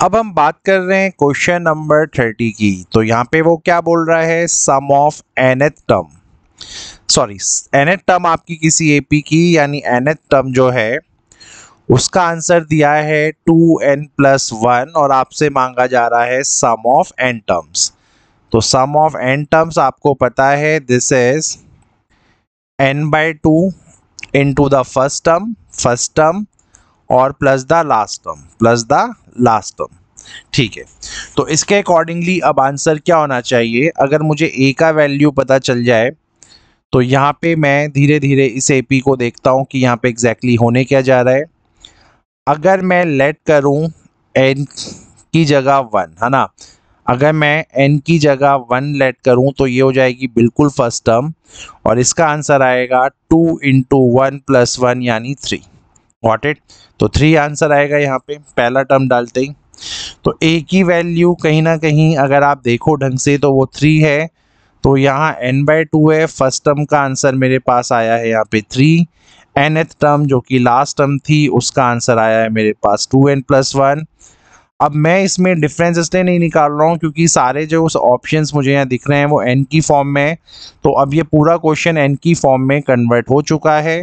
अब हम बात कर रहे हैं क्वेश्चन नंबर थर्टी की। तो यहाँ पे वो क्या बोल रहा है? Sum of nth term sorry nth term आपकी किसी एपी की, यानी एनथ टर्म जो है, उसका आंसर दिया है टू एन प्लस वन और आपसे मांगा जा रहा है सम ऑफ़ एन टर्म्स तो सम ऑफ़ एन टर्म्स आपको पता है this is n by two into the first term first term और plus the last term plus the last term ठीक है। तो इसके अकॉर्डिंगली अब आंसर क्या होना चाहिए? अगर मुझे ए का वैल्यू पता चल जाए तो यहाँ पे मैं धीरे धीरे इस ए पी को देखता हूँ कि यहाँ पे एग्जैक्टली exactly होने क्या जा रहा है। अगर मैं लेट करूँ एन की जगह वन है ना? अगर मैं एन की जगह वन लेट करूँ तो ये हो जाएगी बिल्कुल फ़र्स्ट टर्म और इसका आंसर आएगा two into one plus one यानी थ्री वॉट इट तो थ्री आंसर आएगा यहाँ पे। पहला टर्म डालते ही। तो ए की वैल्यू कहीं ना कहीं अगर आप देखो ढंग से तो वो थ्री है। तो यहाँ एन बाई टू है। फ़र्स्ट टर्म का आंसर मेरे पास आया है यहाँ पे थ्री एन एथ टर्म जो कि लास्ट टर्म थी, उसका आंसर आया है मेरे पास टू एन प्लस वन अब मैं इसमें डिफरेंस इसलिए नहीं निकाल रहा हूँ क्योंकि सारे जो उस ऑप्शंस मुझे यहाँ दिख रहे हैं वो एन की फॉर्म में है। तो अब ये पूरा क्वेश्चन एन की फॉर्म में कन्वर्ट हो चुका है।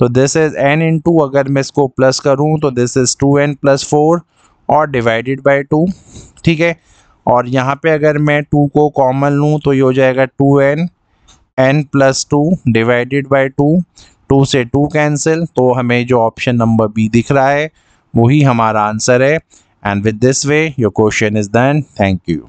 तो this is n into अगर मैं इसको प्लस करूँ तो this is two n plus four और डिवाइडेड बाई टू ठीक है? और यहाँ पे अगर मैं टू को कॉमन लूँ तो ये हो जाएगा two n n plus two divided by two two से टू कैंसिल तो हमें जो ऑप्शन नंबर बी दिख रहा है, वही हमारा आंसर है। And with this way your question is done thank you